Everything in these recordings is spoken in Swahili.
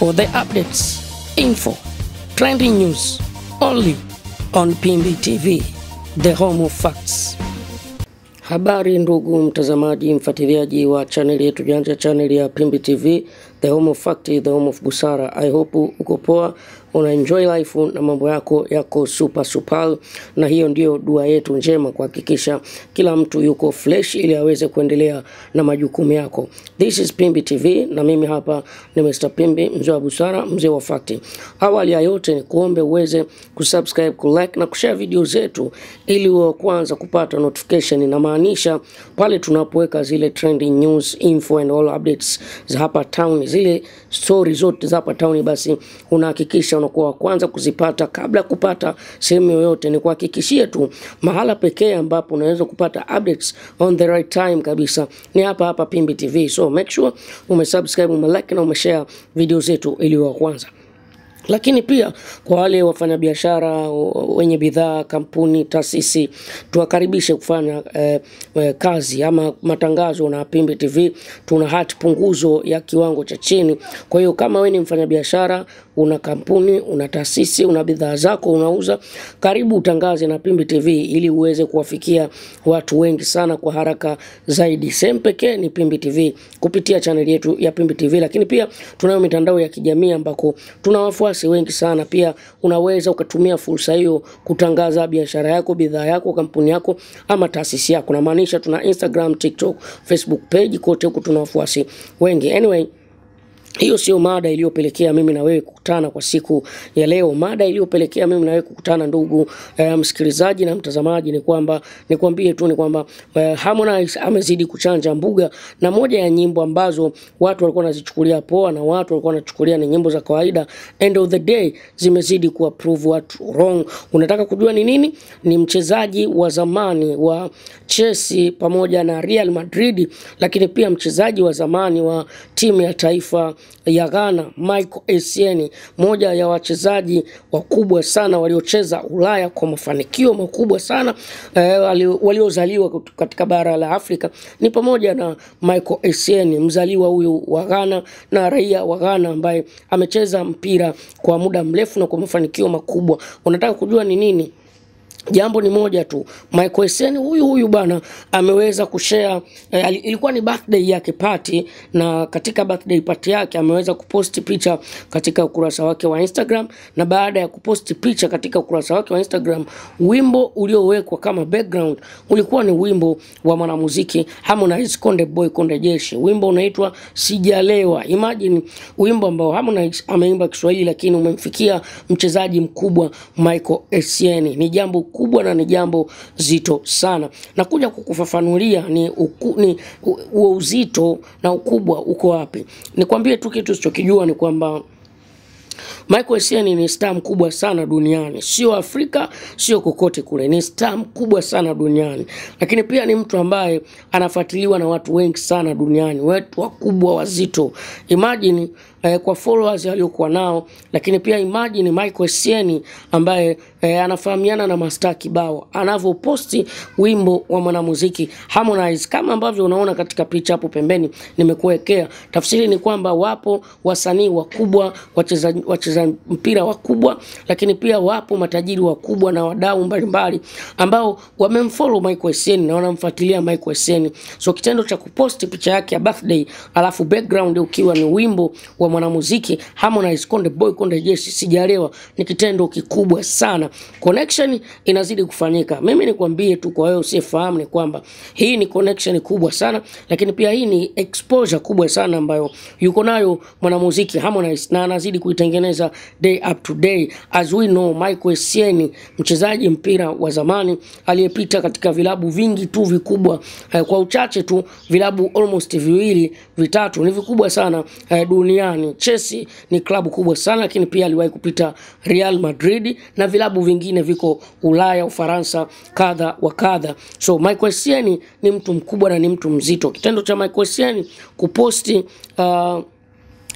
for the updates, info, trending news only on Pimbi TV, the home of facts. Habari ndugu mtazamaji, mfuatiliaji wa chaneli yetu janja, chaneli ya Pimbi TV, the home of fact, the home of busara. I hope uko poa, una enjoy life na mambo yako yako super super, na hiyo ndio dua yetu njema, kuhakikisha kila mtu yuko fresh ili aweze kuendelea na majukumu yako. This is Pimbi TV na mimi hapa ni Mr. Pimbi, mzee wa busara, mzee wa fakti. Awali ya yote ni kuombe uweze kusubscribe, kulike na kushare video zetu ili uwe wa kwanza kupata notification. Inamaanisha pale tunapoweka zile trending news, info and all updates za hapa town, zile story zote za hapa town, basi unahakikisha unakuwa wa kwanza kuzipata kabla kupata sehemu yoyote. Ni kuhakikishia tu mahala pekee ambapo unaweza kupata updates on the right time kabisa ni hapa hapa Pimbi TV. So make sure umesubscribe, umelike na umeshare video zetu ili wa kwanza lakini pia kwa wale wafanyabiashara wenye bidhaa, kampuni, taasisi, tuwakaribishe kufanya eh, eh, kazi ama matangazo na Pimbi TV. Tuna hati punguzo ya kiwango cha chini. Kwa hiyo kama wewe ni mfanyabiashara, una kampuni, una taasisi, una bidhaa zako unauza, karibu utangaze na Pimbi TV ili uweze kuwafikia watu wengi sana kwa haraka zaidi. Sehemu pekee ni Pimbi TV kupitia chaneli yetu ya Pimbi TV, lakini pia tunayo mitandao ya kijamii ambako tuna wafuasi wengi sana. Pia unaweza ukatumia fursa hiyo kutangaza biashara yako, bidhaa yako, kampuni yako ama taasisi yako. Namaanisha tuna Instagram, TikTok, Facebook page, kote huku tuna wafuasi wengi. Anyway, hiyo sio mada iliyopelekea mimi na wewe kukutana kwa siku ya leo. Mada iliyopelekea mimi na wewe kukutana, ndugu eh, msikilizaji na mtazamaji, ni kwamba nikwambie tu ni kwamba eh, Harmonize amezidi kuchanja mbuga, na moja ya nyimbo ambazo watu walikuwa wanazichukulia poa na watu walikuwa wanachukulia ni nyimbo za kawaida, end of the day zimezidi ku approve watu wrong. Unataka kujua ni nini? Ni mchezaji wa zamani wa Chelsea pamoja na Real Madrid, lakini pia mchezaji wa zamani wa timu ya taifa ya Ghana Michael Essien, moja ya wachezaji wakubwa sana waliocheza Ulaya kwa mafanikio makubwa sana eh, waliozaliwa katika bara la Afrika ni pamoja na Michael Essien, mzaliwa huyu wa Ghana na raia wa Ghana ambaye amecheza mpira kwa muda mrefu na kwa mafanikio makubwa. Unataka kujua ni nini? Jambo ni moja tu, Michael Essien huyu huyu bana ameweza kushare eh, ilikuwa ni birthday yake party, na katika birthday party yake ameweza kuposti picha katika ukurasa wake wa Instagram, na baada ya kuposti picha katika ukurasa wake wa Instagram, wimbo uliowekwa kama background ulikuwa ni wimbo wa mwanamuziki Harmonize, Konde Boy Konde Jeshi. Wimbo unaitwa Sijalewa. Imagine wimbo ambao Harmonize ameimba Kiswahili, lakini umemfikia mchezaji mkubwa Michael Essien. Ni jambo kubwa na ni jambo zito sana. Nakuja kukufafanulia ni uku, ni huo uzito na ukubwa uko wapi. Nikwambie tu kitu sichokijua ni kwamba Michael Essien ni star mkubwa sana duniani, sio Afrika, sio kokote kule, ni star mkubwa sana duniani, lakini pia ni mtu ambaye anafuatiliwa na watu wengi sana duniani, watu wakubwa wazito. Imagine eh, kwa followers aliyokuwa nao, lakini pia imagine Michael Essien ambaye eh, anafahamiana na mastaa kibao, anavyoposti wimbo wa mwanamuziki Harmonize, kama ambavyo unaona katika picha hapo pembeni nimekuwekea. Tafsiri ni kwamba wapo wasanii wakubwa, wachezaji wacheza mpira wakubwa, lakini pia wapo matajiri wakubwa na wadau mbalimbali ambao wamemfollow Michael Essien na wanamfuatilia Michael Essien. So kitendo cha kuposti picha yake ya birthday alafu background ukiwa ni wimbo wa mwanamuziki Harmonize, Konde Boy Konde Jesse, Sijalewa, ni kitendo kikubwa sana. Connection inazidi kufanyika. Mimi nikwambie tu kwa wewe usiyefahamu ni kwamba hii ni connection kubwa sana, lakini pia hii ni exposure kubwa sana ambayo yuko nayo mwanamuziki Harmonize na anazidi kuitengeneza day up to day. As we know, Michael Essien mchezaji mpira wa zamani aliyepita katika vilabu vingi tu vikubwa, eh, kwa uchache tu vilabu almost viwili vitatu ni vikubwa sana eh, duniani. Chelsea ni klabu kubwa sana, lakini pia aliwahi kupita Real Madrid na vilabu vingine viko Ulaya, Ufaransa, kadha wa kadha. So Michael Essien ni mtu mkubwa na ni mtu mzito. Kitendo cha Michael Essien kuposti uh,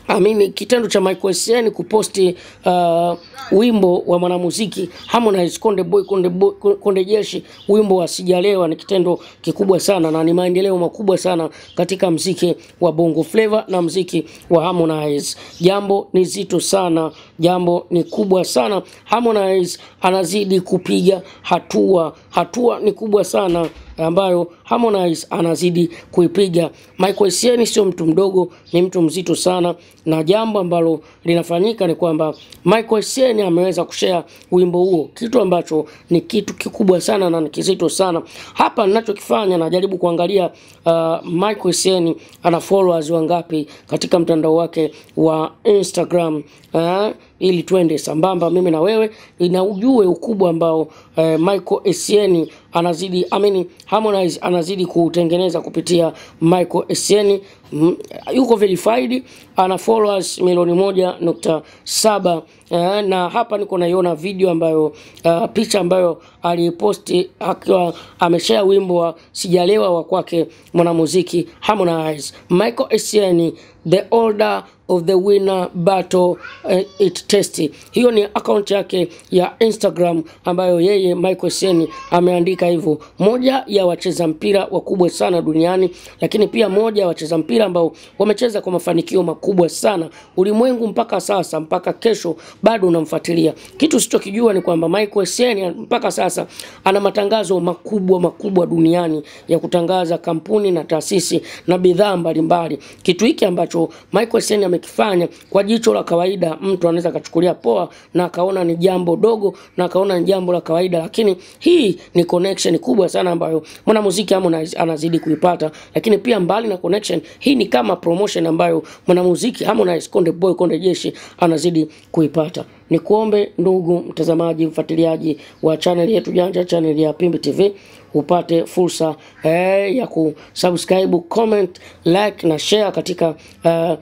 amini kitendo cha Michael Sien kuposti uh, wimbo wa mwanamuziki Harmonize Konde Boy Konde, Boy, Konde Jeshi, wimbo wa Sijalewa ni kitendo kikubwa sana na ni maendeleo makubwa sana katika mziki wa Bongo Flava na mziki wa Harmonize. Jambo ni zito sana, jambo ni kubwa sana. Harmonize anazidi kupiga hatua, hatua ni kubwa sana ambayo Harmonize anazidi kuipiga. Michael Essien sio mtu mdogo, ni mtu mzito sana, na jambo ambalo linafanyika ni kwamba Michael Essien ameweza kushare wimbo huo, kitu ambacho ni kitu kikubwa sana na ni kizito sana. Hapa ninachokifanya najaribu kuangalia uh, Michael Essien ana followers wangapi katika mtandao wake wa Instagram uh, ili twende sambamba mimi na wewe, ina ujue ukubwa ambao eh, Michael Essien anazidi amini Harmonize anazidi kutengeneza kupitia Michael Essien. Mm, yuko verified ana followers milioni moja nukta saba eh, na hapa niko naiona video ambayo uh, picha ambayo aliposti akiwa ameshare wimbo wa sijalewa wa kwake mwanamuziki Harmonize. Michael Essien the order of the winner battle uh, it test. Hiyo ni account yake ya Instagram ambayo yeye Michael Essien ameandika hivyo, moja ya wacheza mpira wakubwa sana duniani, lakini pia moja ya wacheza mpira ambao wamecheza kwa mafanikio makubwa sana ulimwengu mpaka sasa, mpaka kesho bado unamfuatilia. Kitu sichokijua ni kwamba Michael Essien mpaka sasa ana matangazo makubwa makubwa duniani ya kutangaza kampuni na taasisi na bidhaa mbalimbali. Kitu hiki ambacho Michael Essien amekifanya kwa jicho la kawaida, mtu anaweza akachukulia poa na akaona ni jambo dogo na akaona ni jambo la kawaida, lakini hii ni connection kubwa sana ambayo mwanamuziki Harmonize anazidi kuipata. Lakini pia mbali na connection, hii ni kama promotion ambayo mwanamuziki Harmonize Konde Boy Konde Jeshi anazidi kuipata. Ni kuombe ndugu mtazamaji, mfuatiliaji wa channel yetu janja, channel ya Pimbi TV, upate fursa eh, ya kusubscribe, comment, like na share katika uh,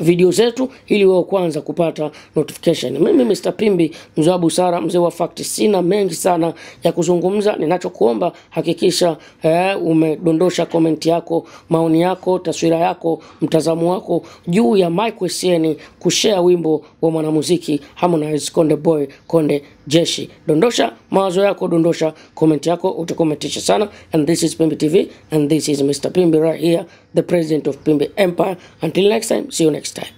video zetu ili wao kwanza kupata notification. Mimi Mr. Pimbi, mzee wa busara, mzee wa fact, sina mengi sana ya kuzungumza. Ninachokuomba hakikisha eh, umedondosha komenti yako, maoni yako, taswira yako, mtazamo wako juu ya Mike Sieni kushare wimbo wa mwanamuziki Harmonize Konde Boy Konde Jeshi. Dondosha mawazo yako, dondosha komenti yako, utakomentisha sana. And this is Pimbi TV and this is Mr. Pimbi right here, the president of Pimbi Empire. Until next time, see you next time.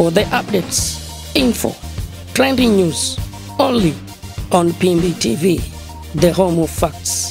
For the updates, info, trending news, only on Pimbi TV, the home of facts.